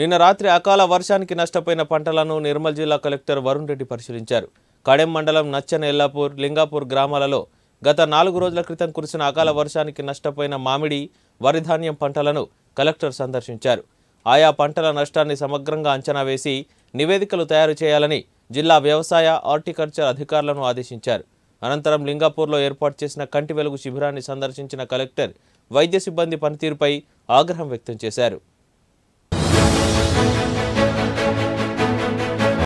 నిన్న రాత్రి అకాల వర్షానికి నష్టపోయిన పంటలను నిర్మల్ జిల్లా కలెక్టర్ వరుణ్ రెడ్డి పరిశీలించారు. కడెం మండలం నచ్చన ఎల్లాపూర్ లింగాపూర్ గ్రామాలలో గత నాలుగు రోజుల క్రితం కురిసిన అకాల వర్షానికి నష్టపోయిన మామిడి వరి ధాన్యం పంటలను కలెక్టర్ సందర్శించారు. ఆయా పంటల నష్టాన్ని సమగ్రంగా అంచనా వేసి నివేదికలు తయారు చేయాలని జిల్లా వ్యవసాయ హార్టికల్చర్ అధికారులను ఆదేశించారు. అనంతరం లింగాపూర్లో ఏర్పాటు చేసిన కంటి వెలుగు శిబిరాన్ని సందర్శించిన కలెక్టర్ వైద్య సిబ్బంది పనితీరుపై ఆగ్రహం వ్యక్తం చేశారు.